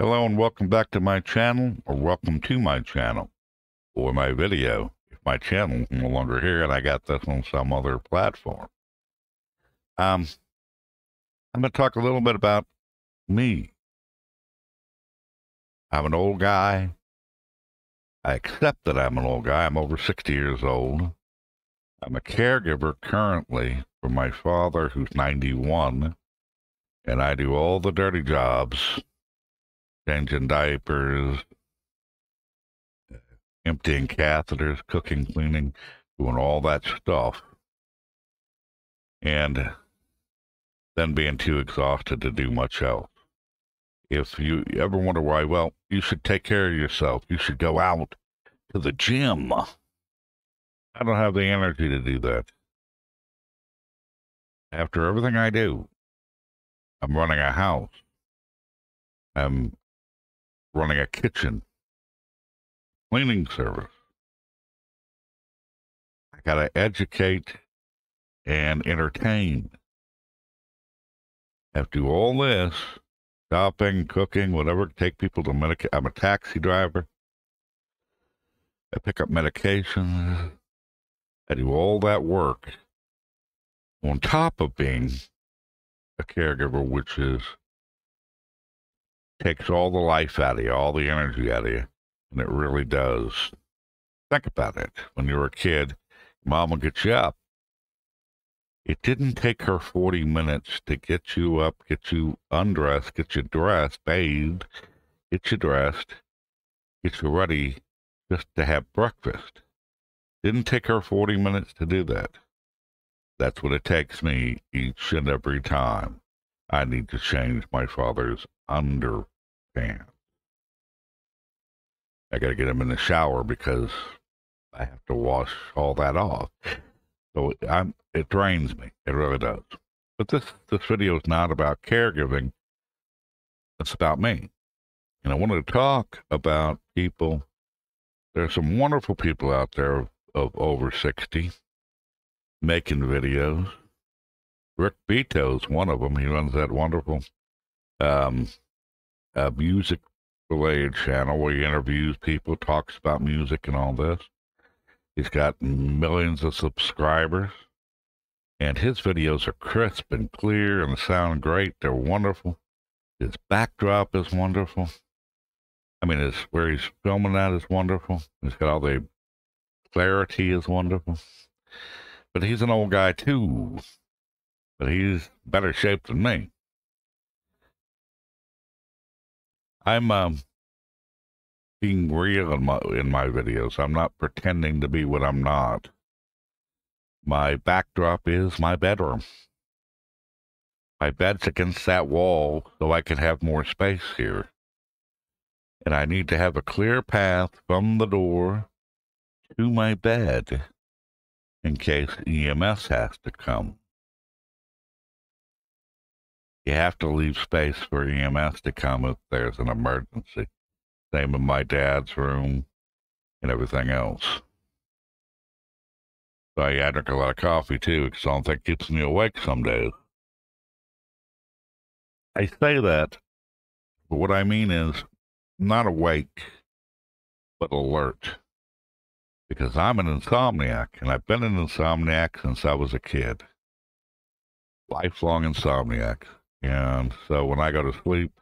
Hello and welcome back to my channel, or welcome to my channel, or my video. If my channel is no longer here and I got this on some other platform. Um, I'm going to talk a little bit about me. I'm an old guy. I accept that I'm an old guy. I'm over 60 years old. I'm a caregiver currently for my father, who's 91, and I do all the dirty jobs changing diapers, emptying catheters, cooking, cleaning, doing all that stuff. And then being too exhausted to do much else. If you ever wonder why, well, you should take care of yourself. You should go out to the gym. I don't have the energy to do that. After everything I do, I'm running a house. I'm running a kitchen, cleaning service. I got to educate and entertain. I have to do all this shopping, cooking, whatever, take people to medic. I'm a taxi driver. I pick up medications. I do all that work on top of being a caregiver, which is takes all the life out of you, all the energy out of you, and it really does. Think about it. When you were a kid, mom would get you up. It didn't take her 40 minutes to get you up, get you undressed, get you dressed, bathed, get you dressed, get you ready just to have breakfast. Didn't take her 40 minutes to do that. That's what it takes me each and every time I need to change my father's I got to get him in the shower because I have to wash all that off. So I'm, it drains me. It really does. But this, this video is not about caregiving. It's about me. And I wanted to talk about people. There's some wonderful people out there of over 60 making videos. Rick Beato's one of them. He runs that wonderful um, uh, music related channel where he interviews people, talks about music and all this. He's got millions of subscribers, and his videos are crisp and clear and sound great. They're wonderful. His backdrop is wonderful. I mean, his, where he's filming that is wonderful. He's got all the clarity is wonderful. But he's an old guy too. But he's better shape than me. I'm um, being real in my in my videos. I'm not pretending to be what I'm not. My backdrop is my bedroom. My bed's against that wall so I can have more space here. And I need to have a clear path from the door to my bed in case EMS has to come. You have to leave space for EMS to come if there's an emergency. Same in my dad's room and everything else. So yeah, I drink a lot of coffee too, because I don't think it keeps me awake some days. I say that, but what I mean is not awake, but alert because I'm an insomniac and I've been an insomniac since I was a kid. Lifelong insomniac. And so when I go to sleep,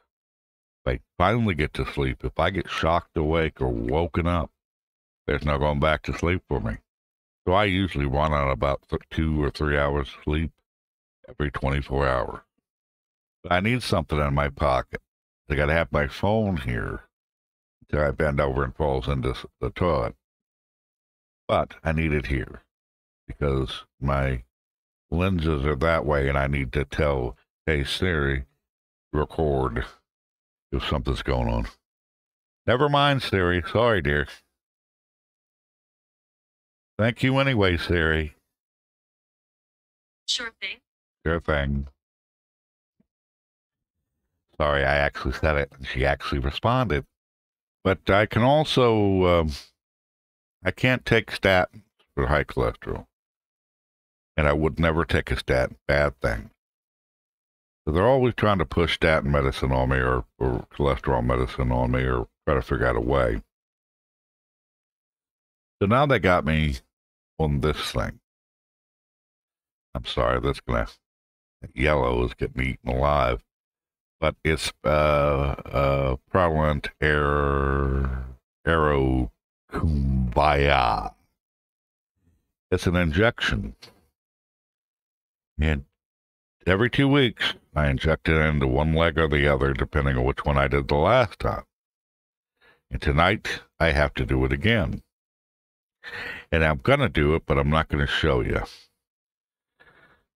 I finally get to sleep. If I get shocked awake or woken up, there's no going back to sleep for me. So I usually run on about two or three hours sleep every 24 hours. I need something in my pocket. I got to have my phone here until I bend over and falls into the toilet. But I need it here because my lenses are that way and I need to tell, hey Siri, record if something's going on. Never mind, Siri. Sorry, dear. Thank you anyway, Siri. Sure thing. Sure thing. Sorry, I actually said it and she actually responded. But I can also um, I can't take statins for high cholesterol. And I would never take a statin. Bad thing. So they're always trying to push statin medicine on me or, or cholesterol medicine on me or try to figure out a way. So now they got me on this thing. I'm sorry, that's gonna yellow is getting eaten alive. But it's uh uh prevalent air arrow kumbaya. It's an injection. And every two weeks I inject it into one leg or the other, depending on which one I did the last time. And tonight I have to do it again. And I'm going to do it, but I'm not going to show you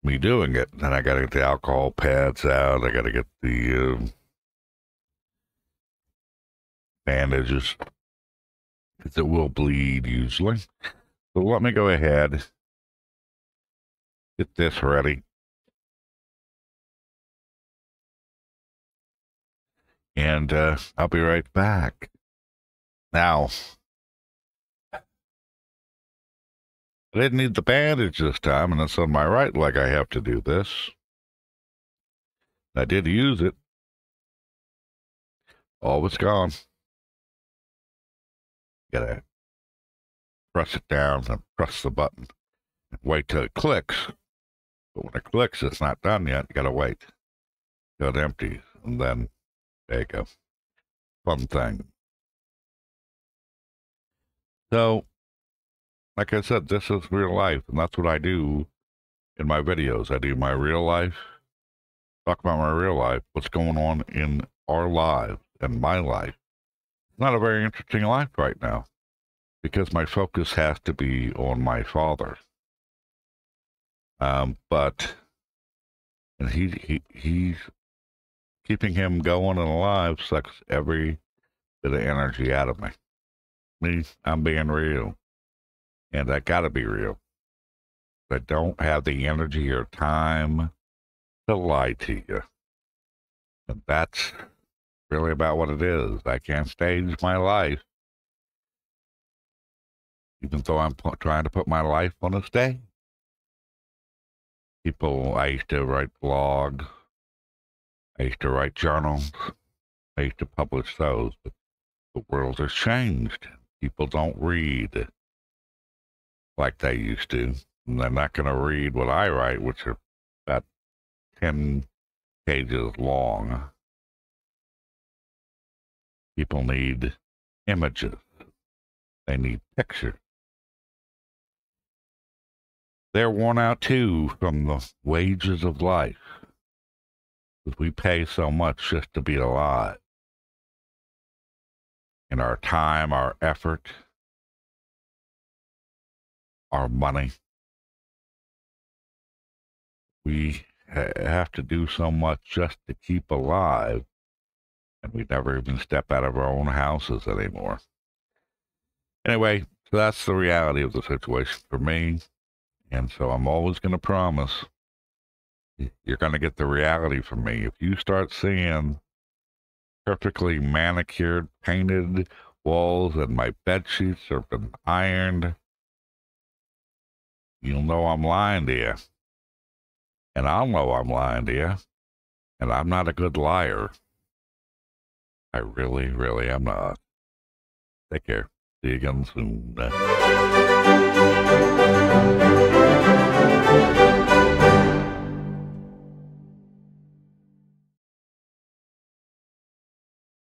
me doing it. Then I got to get the alcohol pads out. I got to get the uh, bandages it will bleed usually. So let me go ahead, get this ready. And uh, I'll be right back. Now, I didn't need the bandage this time, and it's on my right leg I have to do this. I did use it. All was gone. Gotta press it down and press the button. Wait till it clicks. But when it clicks, it's not done yet. You gotta wait till it empties. And then, there you go. Fun thing. So, like I said, this is real life, and that's what I do in my videos. I do my real life, talk about my real life, what's going on in our lives and my life. Not a very interesting life right now because my focus has to be on my father. Um, but and he, he he's keeping him going and alive sucks every bit of energy out of me. Me, I'm being real. And I gotta be real. I don't have the energy or time to lie to you. And that's really about what it is. I can't stage my life, even though I'm trying to put my life on a stage. People, I used to write blogs, I used to write journals, I used to publish those, but the world has changed. People don't read like they used to. And they're not going to read what I write, which are about 10 pages long. People need images. They need pictures. They're worn out too from the wages of life. We pay so much just to be alive. And our time, our effort, our money. We ha- have to do so much just to keep alive, and we never even step out of our own houses anymore. Anyway, that's the reality of the situation for me. And so I'm always going to promise you're going to get the reality from me. If you start seeing perfectly manicured, painted walls and my bed sheets have been ironed you'll know I'm lying to you. And I'll know I'm lying to you. And I'm not a good liar. I really, really am not. Take care. See you again soon.